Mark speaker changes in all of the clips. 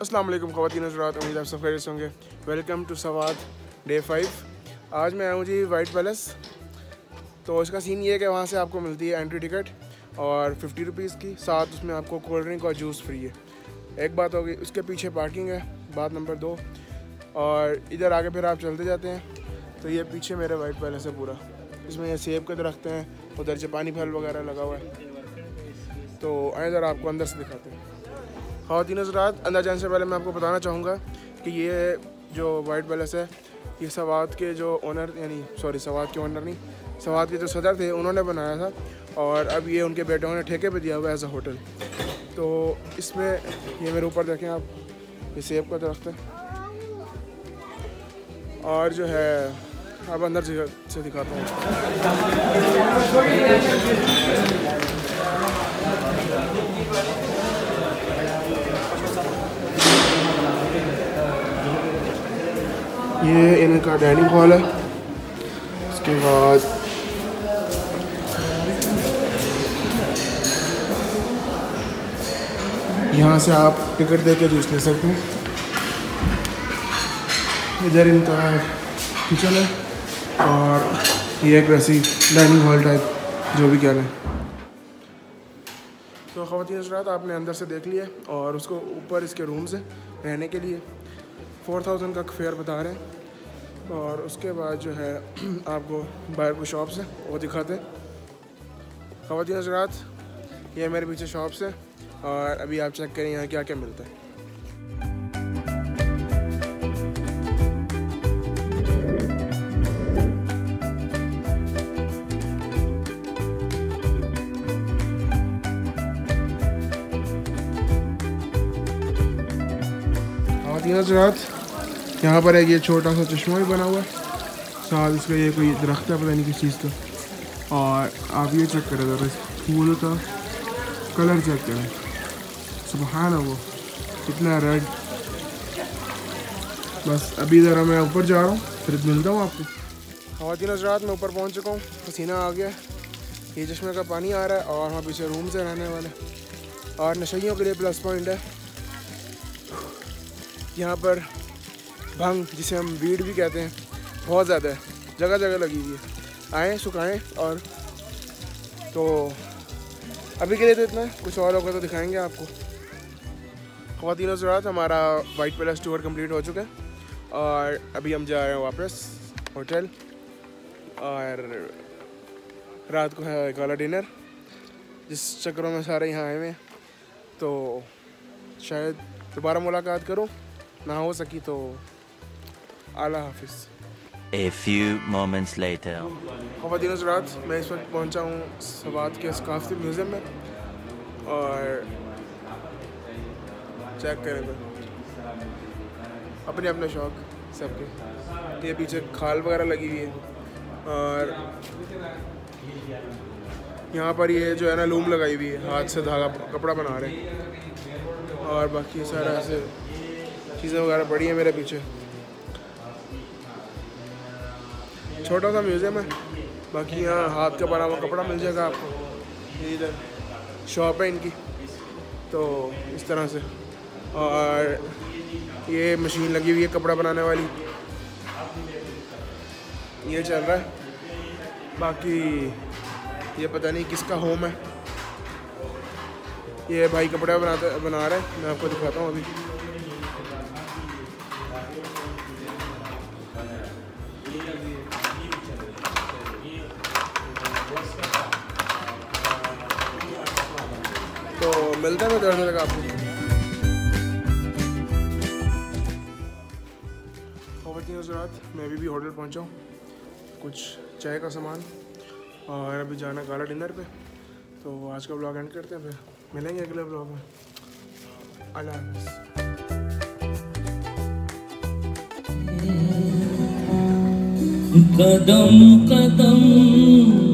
Speaker 1: अस्सलाम वालेकुम ख़वातीन हज़रात, उम्मीद आप सब खैरियत होंगे। वेलकम टू सवाद डे फाइव आज मैं आया हूँ जी वाइट पैलेस तो इसका सीन ये है कि वहाँ से आपको मिलती है एंट्री टिकट और फिफ्टी रुपीज़ की, साथ उसमें आपको कोल्ड ड्रिंक और जूस फ्री है। एक बात होगी, उसके पीछे पार्किंग है, बात नंबर दो। और इधर आगे फिर आप चलते जाते हैं तो ये पीछे मेरा वाइट पैलेस है पूरा। इसमें ये सेब के दरख्त हैं, उधर से पानी फल वगैरह लगा हुआ है। तो आए ज़रा आपको अंदर से दिखाते हैं। खातिन हजरात अंदर जाने से पहले मैं आपको बताना चाहूँगा कि ये जो वाइट पैलेस है, ये सवाद के जो ओनर यानी सॉरी सवाद के ओनर नहीं, सवाद के जो सदर थे, उन्होंने बनाया था और अब ये उनके बेटों ने ठेके पे दिया हुआ एज अ होटल तो इसमें ये मेरे ऊपर देखें आप, ये सेब का दरख्त है। और जो है अब अंदर से दिखाता हूँ। ये इनका डाइनिंग हॉल है। उसके बाद यहाँ से आप टिकट दे के जूस ले सकते हैं। इधर इनका किचन है और ये एक वैसी डाइनिंग हॉल टाइप जो भी रहे हैं तो ख़वान हजरात, आपने अंदर से देख लिया और उसको ऊपर इसके रूम से रहने के लिए। फ़ोर थाउज़ेंड का फेयर बता रहे हैं और उसके बाद जो है आपको बाहर को शॉप्स है, वो दिखाते हैं। ख़वान हजरात ये मेरे पीछे शॉप्स है और अभी आप चेक करें यहाँ क्या क्या मिलता है। खातिन हजरात यहाँ पर एक ये छोटा सा चश्मा भी बना हुआ है। साथ इसका ये कोई दरख्त है, पता नहीं किस चीज़ का। और आप ये चेक करें ज़रा, फूल का कलर चेक करें। सुबहान वो कितना रेड बस अभी ज़रा मैं ऊपर जा रहा हूँ, फिर मिलता हूँ आपको। खातिन हजरात, मैं ऊपर पहुँच चुका हूँ। पसीना आ गया ये चश्मे का पानी आ रहा है और वहाँ पीछे रूम से रहने वाले। और नशइयों के लिए प्लस पॉइंट है। यहाँ पर भंग, जिसे हम वीड भी कहते हैं, बहुत ज़्यादा है। जगह जगह लगी हुई है। आएँ, सुखाएँ और तो अभी के लिए तो इतना। कुछ और होगा तो दिखाएँगे आपको। खातिनों से रात हमारा वाइट पैलेस टूर कंप्लीट हो चुका है। और अभी हम जा रहे हैं वापस होटल और रात को है काला डिनर जिस चक्रों में सारे यहाँ आए हुए हैं। तो शायद दोबारा मुलाकात करूँ, ना हो सकी तो आला हाफिज़
Speaker 2: A few moments later.
Speaker 1: खातिन रात मैं इस वक्त पहुँचा हूँ सवाद के सकाफती म्यूज़ियम में और चेक करें तो अपने अपने शौक सबके ये पीछे खाल वगैरह लगी हुई है और यहाँ पर ये जो है ना लूम लगाई हुई है हाथ से धागा कपड़ा बना रहे हैं और बाकी सारा ऐसे चीज़ें वगैरह पड़ी हैं मेरे पीछे छोटा सा म्यूज़ियम है। बाकी यहाँ हाथ का बना हुआ कपड़ा मिल जाएगा आपको। इधर शॉप है इनकी। तो इस तरह से। और ये मशीन लगी हुई है कपड़ा बनाने वाली। ये चल रहा है। बाकी ये पता नहीं किसका होम है। ये भाई कपड़ा बनाते बना रहे हैं। मैं आपको दिखाता हूँ अभी। मिलता है मैं दर्द तक आपको। हजरात, मैं अभी भी होटल पहुँचा हूँ। कुछ चाय का सामान और अभी जाना काला डिनर पे। तो आज का ब्लॉग एंड करते हैं फिर। मिलेंगे अगले ब्लॉग में। अल्लाह
Speaker 3: कदम कदम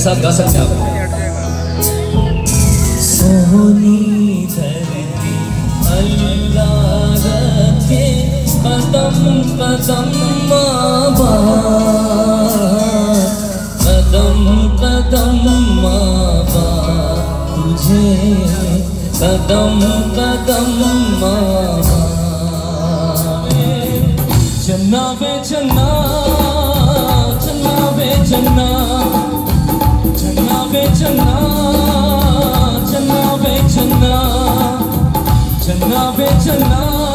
Speaker 4: मेरे साथ गा सकते हैं आप?
Speaker 3: सोनी कदम कदम माबा कदम कदम माबा तुझे कदम चन्ना चन्ना चन्ना चन्ना।
Speaker 4: bitch enough.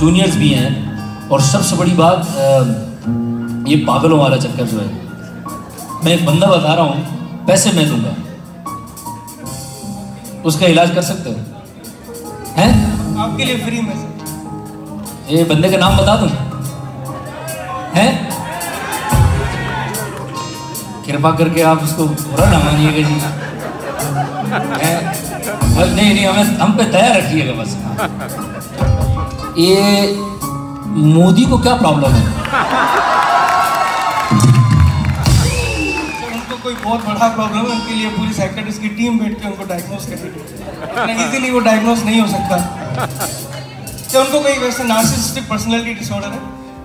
Speaker 4: जूनियर्स भी हैं और सबसे बड़ी बात ये पागलों वाला चक्कर जो है मैं एक बंदा बता रहा हूँ पैसे मैं दूँगा। उसका इलाज कर सकते हो? हैं?
Speaker 5: आपके लिए फ्री में
Speaker 4: ये बंदे का नाम बता दूँ? हैं? कृपा करके आप उसको बुरा ना मानिएगा जी। हैं? नहीं नहीं हमें हम पे तैयार रखिएगा बस। ये मोदी को क्या प्रॉब्लम है?
Speaker 5: उनको कोई बहुत बड़ा प्रॉब्लम है उनके लिए पूरी साइकेट्रिस्ट की टीम बैठ के उनको डायग्नोस करेगी इतना इजीली वो डायग्नोस नहीं हो सकता। क्या उनको कोई वैसे नार्सिसिस्टिक पर्सनालिटी डिसऑर्डर है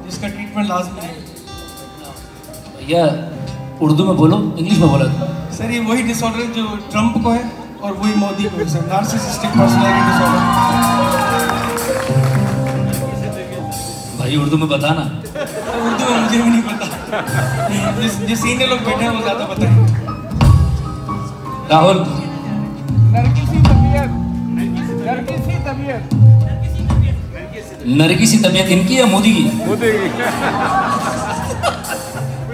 Speaker 5: जिसका ट्रीटमेंट लाजमी है?
Speaker 4: भैया उर्दू में बोलो इंग्लिश में बोलो।
Speaker 5: सर ये वही डिसऑर्डर है जो ट्रंप को है और वही मोदी को है सर नार्सिसिस्टिक पर्सनालिटी डिसऑर्डर
Speaker 4: भाई उर्दू में बताना।
Speaker 5: उर्दू में मुझे भी नहीं पता। जिस जो सीनियर लोग बैठे हैं वो ज़्यादा बताएँगे
Speaker 4: राहुल।
Speaker 1: नरगिसी तबीयत। नरगिसी तबीयत।
Speaker 4: नरगी सी तबीयत इनकी या मोदी की?
Speaker 1: मोदी की।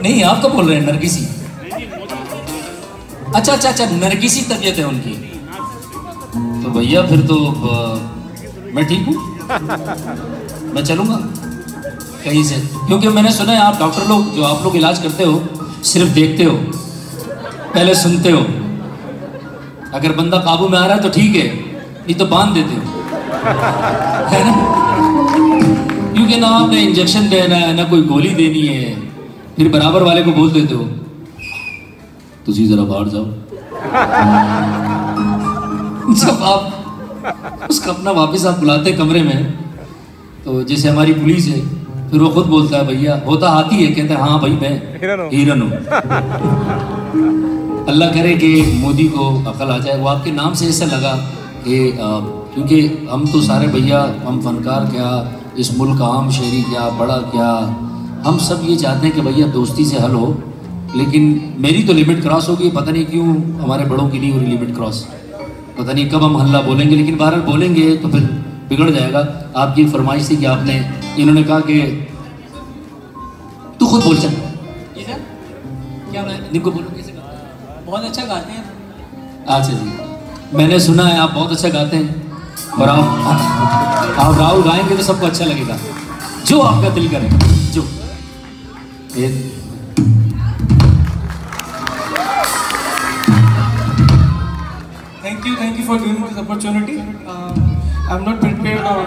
Speaker 4: नहीं आप कब बोल रहे हैं नरगिसी अच्छा अच्छा अच्छा नरगिसी तबीयत है उनकी। तो भैया फिर तो मैं ठीक हूँ? मैं चलूँगा? कहीं से क्योंकि मैंने सुना है आप डॉक्टर लोग, जो आप लोग इलाज करते हो, सिर्फ़ देखते हो, पहले सुनते हो। अगर बंदा काबू में आ रहा है तो ठीक है, नहीं तो बाँध देते हो। है ना? क्योंकि ना आपने इंजेक्शन देना है, ना कोई गोली देनी है, फिर बराबर वाले को बोल देते हो तुझी जरा बाहर जाओ। जब आप उसका अपना वापस आप बुलाते कमरे में तो जैसे हमारी पुलिस है फिर वो खुद बोलता है भैया होता हाथी है कहता है हाँ भाई मैं
Speaker 1: हिरन हूँ।
Speaker 4: अल्लाह करे कि मोदी को अकल आ जाए। वो आपके नाम से ऐसा लगा कि क्योंकि हम तो सारे भैया हम फनकार क्या इस मुल्क का आम शहरी क्या बड़ा क्या हम सब ये चाहते हैं कि भैया दोस्ती से हल हो लेकिन मेरी तो लिमिट क्रॉस होगी पता नहीं क्यों हमारे बड़ों की नहीं हो रही लिमिट क्रॉस। पता नहीं कब हम हल्ला बोलेंगे लेकिन बहरहाल बोलेंगे तो फिर बिगड़ जाएगा। आपकी फरमाइश थी कि आपने इन्होंने कहा कि तू खुद बोल चल।
Speaker 6: जी सर
Speaker 4: क्या मैं इनको कैसे गाते हैं?
Speaker 6: बहुत अच्छा गाते हैं।
Speaker 4: अच्छा जी। मैंने सुना है आप बहुत अच्छा गाते हैं। और आप आप राहुल गाएँगे तो सबको अच्छा लगेगा। जो आपका दिल करे जो। ये।
Speaker 5: Thank you thank for giving this opportunity. Uh, I'm not prepared or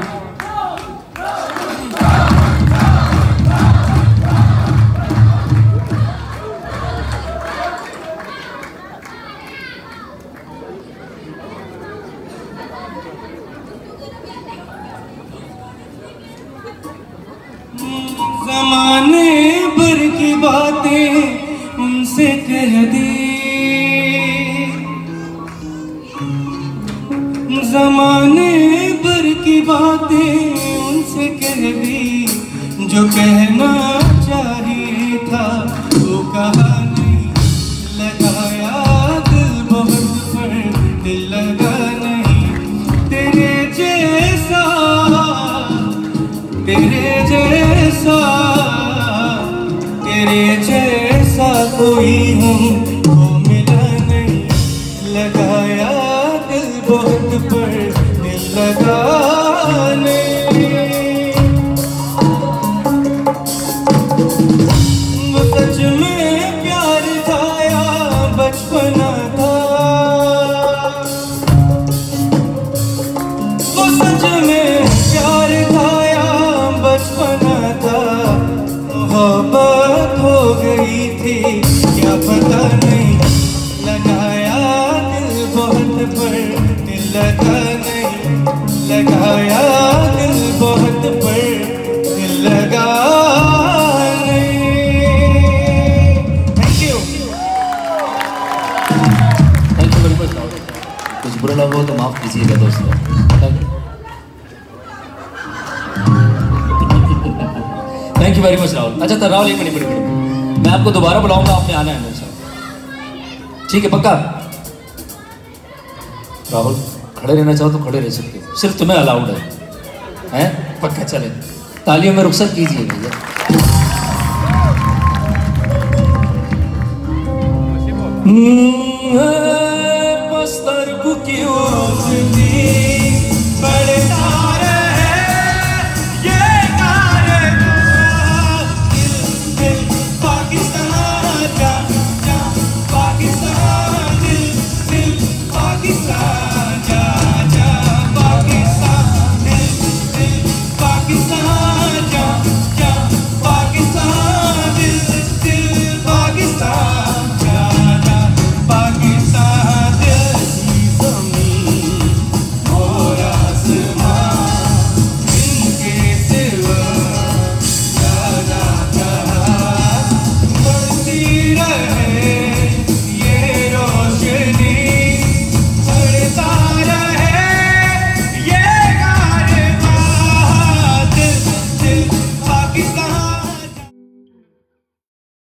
Speaker 5: जो पर दिल लगा नहीं लगाया दिल बहुत पर दिल लगा
Speaker 4: कुछ बुरा लगा तो माफ़ कीजिएगा दोस्तों। Thank you very much Rahul अच्छा तो राहुल एक मिनट मिनट। मैं आपको दोबारा बुलाऊँगा, आपने आना है मेरे ठीक है, पक्का? राहुल खड़े रहना चाहो तो खड़े रह सकते हो। सिर्फ़ तुम्हें अलाउड है। हैं? पक्का चले। तालियों में रुखसत कीजिए भैया।
Speaker 5: हम्म,